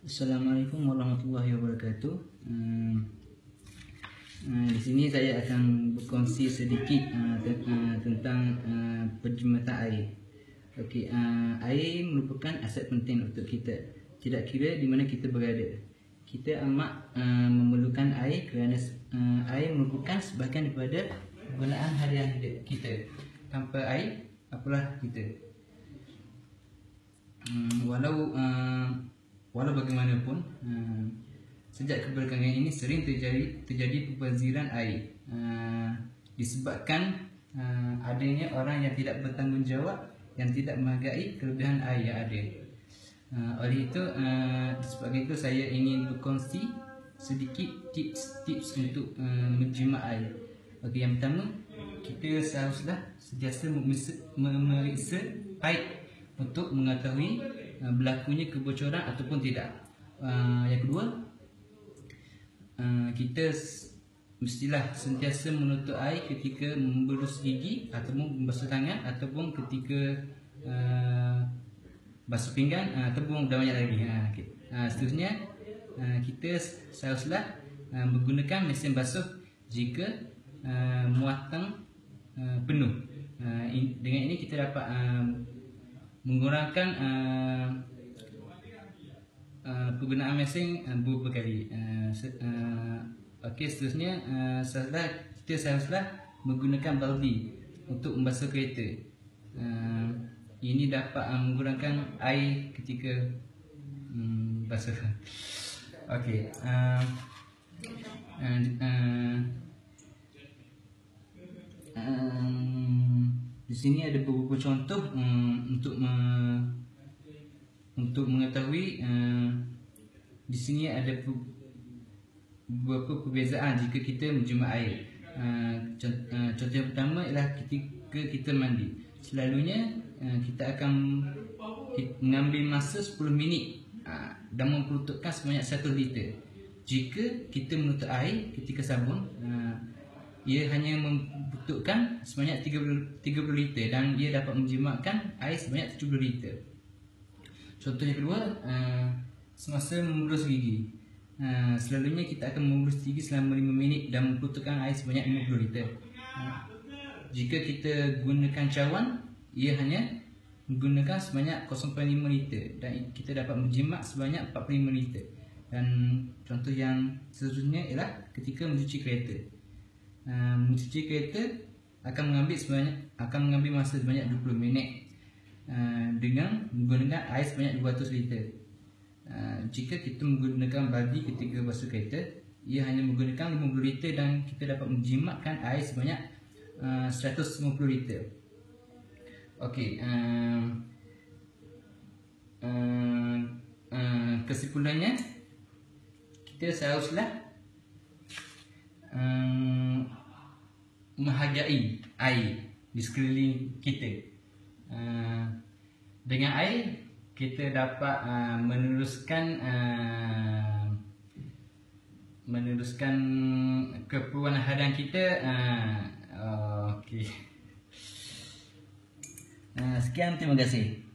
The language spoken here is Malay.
Assalamualaikum warahmatullahi wabarakatuh. Hmm, uh, di sini saya akan berkongsi sedikit uh, uh, tentang uh, penjimatan air. Okey, uh, air merupakan aset penting untuk kita. Tidak kira di mana kita berada. Kita amat uh, memerlukan air kerana uh, air merupakan sebahagian daripada kegunaan harian hidup kita. Tanpa air, apalah kita? Hmm, walau uh, walau bagaimanapun uh, sejak kebelakangan ini sering terjadi terjadi pembaziran air uh, disebabkan uh, adanya orang yang tidak bertanggungjawab yang tidak menghargai kelebihan air yang ada. Uh, oleh itu uh, sebab itu saya ingin berkongsi sedikit tips-tips untuk uh, menjimat air. Okey yang pertama kita seharusnya sentiasa memeriksa pipe untuk mengetahui uh, berlakunya kebocoran ataupun tidak. Uh, yang kedua, uh, kita mestilah sentiasa menutup air ketika memberus gigi ataupun membasuh tangan ataupun ketika uh, basuh pinggan uh, ataupun dah banyak lagi. Uh, okay. uh, seterusnya, uh, kita seharusnya uh, menggunakan mesin basuh jika uh, muatan uh, penuh. Uh, in, dengan ini kita dapat uh, menggunakan uh, uh, penggunaan mesin uh, beberapa kali. Uh, uh, Okey, seterusnya uh, setelah kita seharusnya menggunakan baldi untuk membasuh kereta. Uh, ini dapat uh, menggunakan air ketika um, basuh. Okey. Uh, uh, uh, di sini ada beberapa contoh um, untuk me, untuk mengetahui uh, di sini ada beberapa perbezaan jika kita menjemur air. Uh, contoh, uh, contoh yang pertama ialah ketika kita mandi. Selalunya uh, kita akan mengambil masa 10 minit uh, dan memperuntukkan sebanyak 1 liter. Jika kita menutup air ketika sabun, uh, ia hanya membutuhkan sebanyak 30, 30 liter dan ia dapat menjimatkan air sebanyak 70 liter. Contoh yang kedua, uh, semasa memberus gigi. Uh, selalunya kita akan memberus gigi selama 5 minit dan membutuhkan air sebanyak 50 liter. Uh, jika kita gunakan cawan, ia hanya menggunakan sebanyak 0.5 liter dan kita dapat menjimat sebanyak 45 liter. Dan contoh yang seterusnya ialah ketika mencuci kereta. Uh, mencuci kereta akan mengambil sebanyak akan mengambil masa sebanyak 20 minit uh, dengan menggunakan air sebanyak 200 liter. Uh, jika kita menggunakan baldi ketika basuh kereta, ia hanya menggunakan 50 liter dan kita dapat menjimatkan air sebanyak uh, 150 liter. Okey, kesimpulannya kita seharusnya um, menghargai air di sekeliling kita. Uh, dengan air kita dapat uh, meneruskan uh, meneruskan keperluan harian kita. Uh, Okey. Uh, sekian terima kasih.